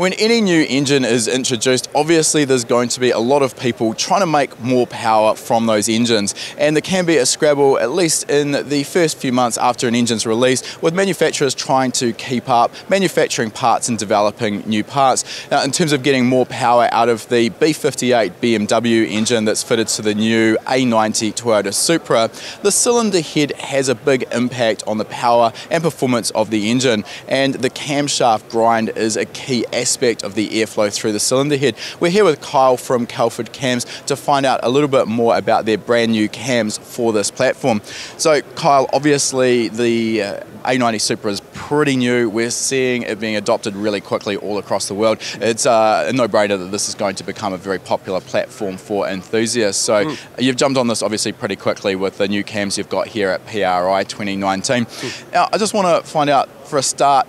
When any new engine is introduced, obviously there's going to be a lot of people trying to make more power from those engines. And there can be a scrabble, at least in the first few months after an engine's released, with manufacturers trying to keep up, manufacturing parts and developing new parts. Now, in terms of getting more power out of the B58 BMW engine that's fitted to the new A90 Toyota Supra, the cylinder head has a big impact on the power and performance of the engine. And the camshaft grind is a key aspect aspect of the airflow through the cylinder head. We're here with Kiel from Kelford Cams to find out a little bit more about their brand new cams for this platform. So, Kiel, obviously the uh, A90 Supra is pretty new. We're seeing it being adopted really quickly all across the world. It's uh, a no-brainer that this is going to become a very popular platform for enthusiasts. So mm. you've jumped on this obviously pretty quickly with the new cams you've got here at PRI 2019. Mm. Now, I just want to find out for a start,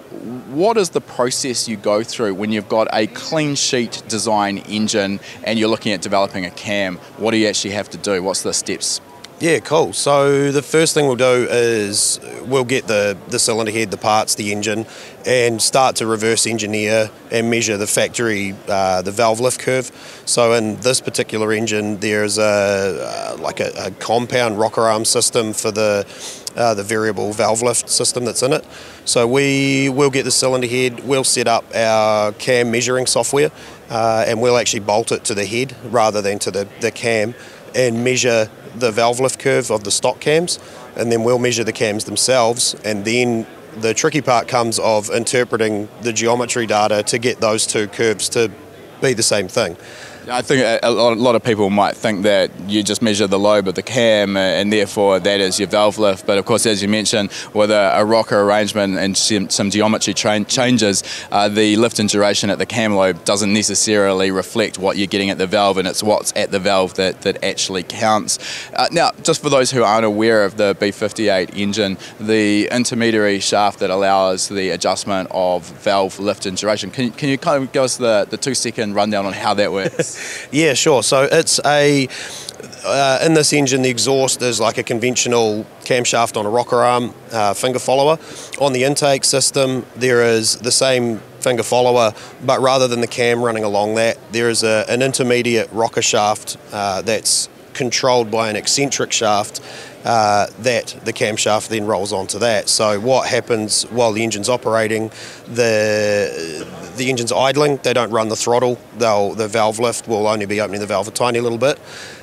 what is the process you go through when you've got a clean sheet design engine and you're looking at developing a cam? What do you actually have to do? What's the steps? Yeah, cool. So the first thing we'll do is we'll get the, the cylinder head, the parts, the engine, and start to reverse engineer and measure the factory, uh, the valve lift curve. So in this particular engine, there's a uh, like a, a, compound rocker arm system for the uh, the variable valve lift system that's in it. So we will get the cylinder head, we'll set up our cam measuring software, uh, and we'll actually bolt it to the head rather than to the, the cam and measure the valve lift curve of the stock cams, and then we'll measure the cams themselves, and then the tricky part comes of interpreting the geometry data to get those two curves to be the same thing. I think a lot of people might think that you just measure the lobe of the cam uh, and therefore that is your valve lift. But of course, as you mentioned, with a, a rocker arrangement and some, some geometry changes, uh, the lift and duration at the cam lobe doesn't necessarily reflect what you're getting at the valve, and it's what's at the valve that, that actually counts. Uh, now, just for those who aren't aware of the B58 engine, the intermediary shaft that allows the adjustment of valve lift and duration, can, can you kind of give us the, the two second rundown on how that works? Yeah, sure. So it's a uh, in this engine, the exhaust is like a conventional camshaft on a rocker arm uh, finger follower. On the intake system, there is the same finger follower, but rather than the cam running along that, there is a, an intermediate rocker shaft uh, that's controlled by an eccentric shaft uh, that the camshaft then rolls onto that. So what happens while the engine's operating, the the engine's idling, they don't run the throttle. They'll the valve lift will only be opening the valve a tiny little bit,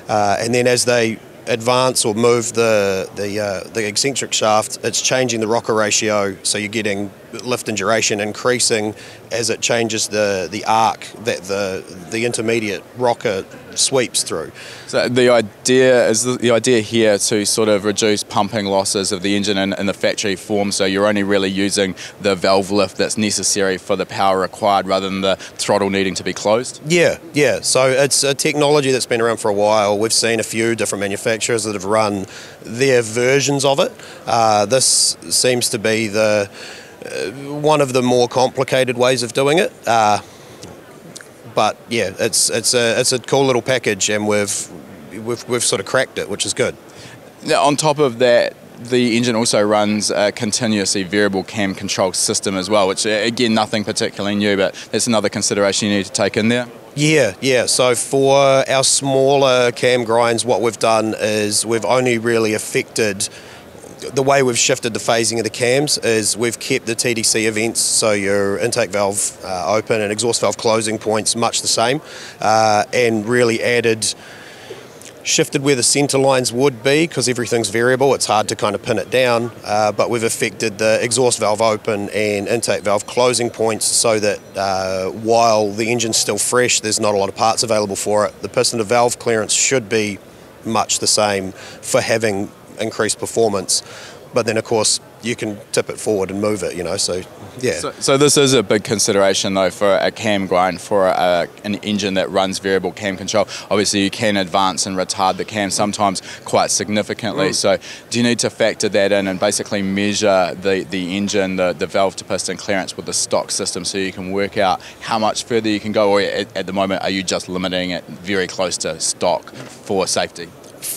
uh, and then as they advance or move the the uh, the eccentric shaft, it's changing the rocker ratio, so you're getting lift and duration increasing as it changes the the arc that the the intermediate rocker sweeps through. So the idea is the, the idea here to sort of reduce pumping losses of the engine in, in, the factory form. So you're only really using the valve lift that's necessary for the power required, rather than the throttle needing to be closed. Yeah, yeah. So it's a technology that's been around for a while. We've seen a few different manufacturers that have run their versions of it. Uh, this seems to be the one of the more complicated ways of doing it. Uh, but yeah, it's it's a it's a cool little package, and we've we've we've sort of cracked it, which is good. Now, on top of that, the engine also runs a continuously variable cam control system as well, which again nothing particularly new, but that's another consideration you need to take in there. Yeah, yeah. So for our smaller cam grinds, what we've done is we've only really affected the way we've shifted the phasing of the cams is we've kept the TDC events, so your intake valve uh, open and exhaust valve closing points much the same, uh, and really added shifted where the centre lines would be because everything's variable. It's hard to kind of pin it down, uh, but we've affected the exhaust valve open and intake valve closing points so that uh, while the engine's still fresh, there's not a lot of parts available for it. The piston to valve clearance should be much the same for having increased performance. But then, of course, you can tip it forward and move it, you know. So, yeah. So, so this is a big consideration, though, for a cam grind for a, an engine that runs variable cam control. Obviously, you can advance and retard the cam sometimes quite significantly. Mm. So, do you need to factor that in and basically measure the, the engine, the, the valve to piston clearance with the stock system so you can work out how much further you can go? Or at, at the moment, are you just limiting it very close to stock for safety?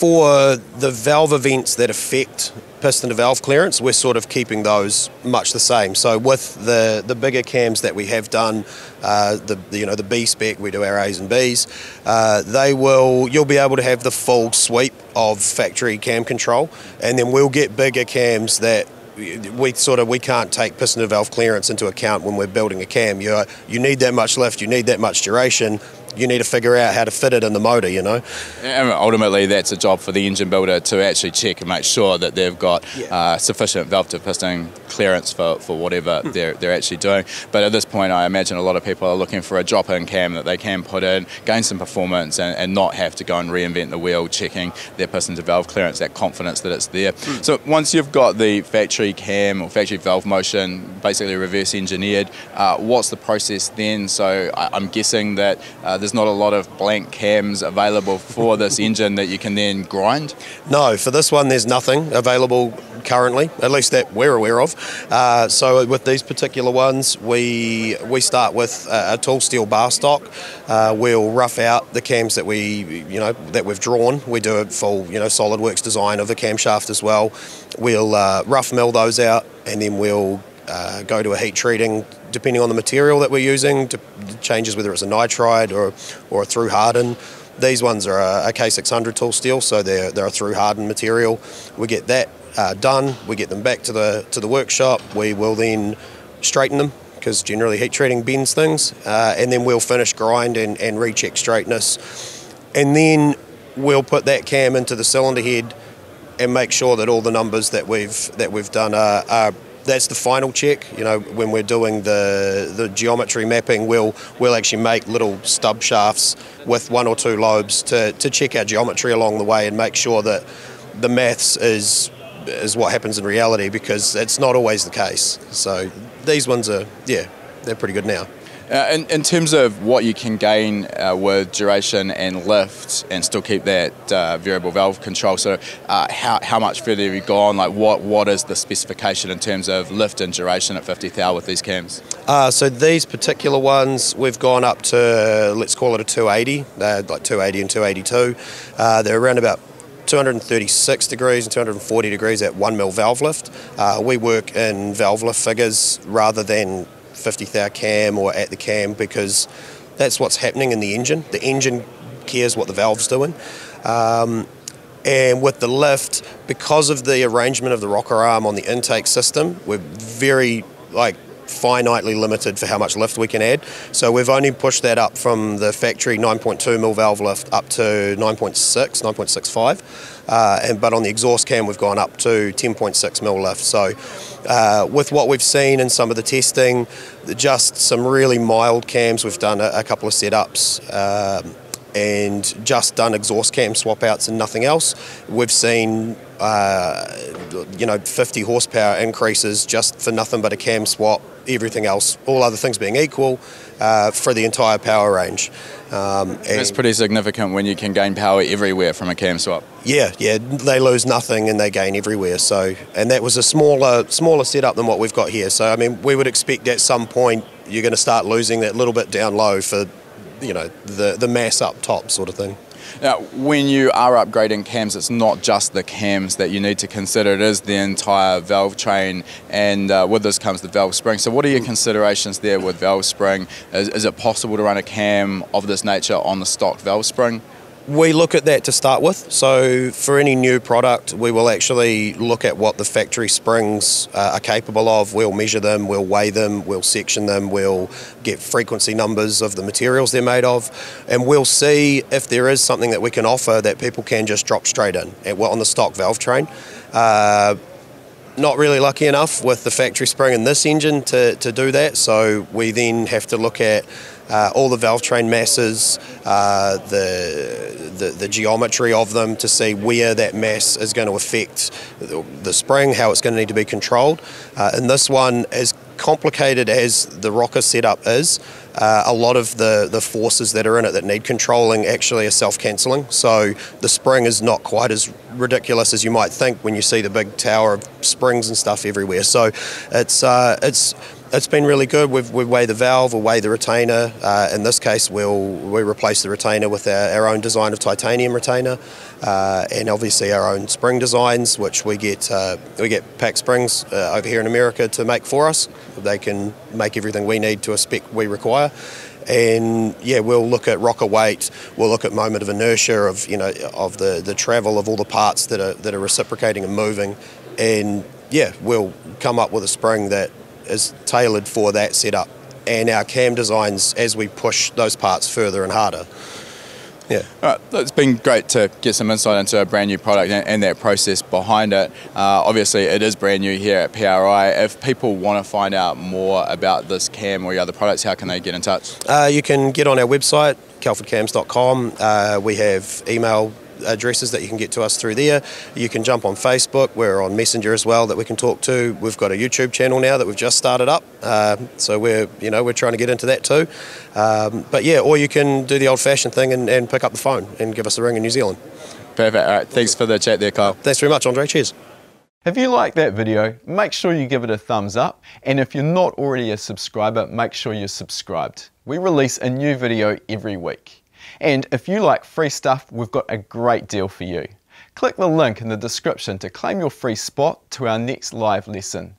For the valve events that affect piston to valve clearance, we're sort of keeping those much the same. So with the, the bigger cams that we have done, uh, the, you know the B spec, we do our A's and B's. Uh, they will you'll be able to have the full sweep of factory cam control, and then we'll get bigger cams that we sort of we can't take piston to valve clearance into account when we're building a cam. You you need that much lift, you need that much duration you need to figure out how to fit it in the motor, you know. And ultimately, that's a job for the engine builder to actually check and make sure that they've got yeah. uh, sufficient valve to piston clearance for, for whatever mm. they're, they're actually doing. But at this point, I imagine a lot of people are looking for a drop in cam that they can put in, gain some performance, and, and not have to go and reinvent the wheel checking their piston to valve clearance, that confidence that it's there. Mm. So once you've got the factory cam or factory valve motion basically reverse engineered, uh, what's the process then? So I, am guessing that uh, there's not a lot of blank cams available for this engine that you can then grind? No, for this one, there's nothing available currently, at least that we're aware of. Uh, so with these particular ones, we we start with a, a tool steel bar stock. Uh, we'll rough out the cams that we you know that we've drawn. We do a full you know SolidWorks design of the camshaft as well. We'll uh, rough mill those out, and then we'll uh, go to a heat treating depending on the material that we're using, changes whether it's a nitride or, or a through harden. These ones are a, a K600 tool steel, so they're, they're a through hardened material. We get that uh, done, we get them back to the, to the workshop, we will then straighten them because generally heat treating bends things, uh, and then we'll finish grind and, and recheck straightness. And then we'll put that cam into the cylinder head and make sure that all the numbers that we've that we've done are, are that's the final check. You know, when we're doing the the geometry mapping, we'll we'll actually make little stub shafts with one or two lobes to, to check our geometry along the way and make sure that the maths is is what happens in reality because it's not always the case. So these ones are yeah, they're pretty good now. Uh, in, in, terms of what you can gain uh, with duration and lift and still keep that uh, variable valve control, so uh, how, how much further have you gone? Like what, what is the specification in terms of lift and duration at 50 thou with these cams? Uh, so these particular ones, we've gone up to, let's call it a 280, like 280 and 282. Uh, they're around about 236 degrees and 240 degrees at 1 mil valve lift. We work in valve lift figures rather than 50 thou cam or at the cam because that's what's happening in the engine. The engine cares what the valve's doing. Um, and with the lift, because of the arrangement of the rocker arm on the intake system, we're very like finitely limited for how much lift we can add. So we've only pushed that up from the factory 9.2 mil valve lift up to 9.6, 9.65. Uh, and but on the exhaust cam we've gone up to 10.6 mil lift. So uh, with what we've seen in some of the testing, just some really mild cams. We've done a, a couple of setups. Um, and just done exhaust cam swap outs and nothing else. We've seen, uh, you know, 50 horsepower increases just for nothing but a cam swap everything else, all other things being equal, uh, for the entire power range. Um, That's pretty significant when you can gain power everywhere from a cam swap. Yeah, yeah, they lose nothing and they gain everywhere. So, and that was a smaller, smaller setup than what we've got here. So, I mean, we would expect at some point you're going to start losing that little bit down low for, you know, the the mass up top sort of thing. Now, when you are upgrading cams, it's not just the cams that you need to consider, it is the entire valve train, and uh, with this comes the valve spring. So, what are your considerations there with valve spring? Is, is it possible to run a cam of this nature on the stock valve spring? We look at that to start with. So, for any new product, we will actually look at what the factory springs uh, are capable of. We'll measure them, we'll weigh them, we'll section them, we'll get frequency numbers of the materials they're made of, and we'll see if there is something that we can offer that people can just drop straight in at, on the stock valve train. Uh, not really lucky enough with the factory spring in this engine to, to do that, so we then have to look at uh, all the valve train masses, uh, the, the, the geometry of them to see where that mass is going to affect the, spring, how it's going to need to be controlled. Uh, and this one, as complicated as the rocker setup is, uh, a lot of the, the forces that are in it that need controlling actually are self-cancelling. So the spring is not quite as ridiculous as you might think when you see the big tower of springs and stuff everywhere. So it's uh, it's It's been really good. We've, we weigh the valve, we weigh the retainer. Uh, in this case, we'll we replace the retainer with our, our own design of titanium retainer, uh, and obviously our own spring designs, which we get uh, we get PAC Springs uh, over here in America to make for us. They can make everything we need to a spec we require and yeah, we'll look at rocker weight, we'll look at moment of inertia of you know of the, the travel of all the parts that are that are reciprocating and moving, and yeah, we'll come up with a spring that is tailored for that setup and our cam designs as we push those parts further and harder. Yeah. All right. It's been great to get some insight into a brand new product and, and that process behind it. Uh, obviously, it is brand new here at PRI. If people want to find out more about this cam or your other products, how can they get in touch? Uh, you can get on our website, kelfordcams.com. Uh, we have email addresses that you can get to us through there. You can jump on Facebook. We're on Messenger as well that we can talk to. We've got a YouTube channel now that we've just started up, uh, so we're you know we're trying to get into that too. Um, but yeah, or you can do the old-fashioned thing and, and pick up the phone and give us a ring in New Zealand. Perfect. All right. Thanks for the chat there, Kiel. Thanks very much, Andre. Cheers. If you like that video, make sure you give it a thumbs up. And if you're not already a subscriber, make sure you're subscribed. We release a new video every week. And if you like free stuff, we've got a great deal for you. Click the link in the description to claim your free spot to our next live lesson.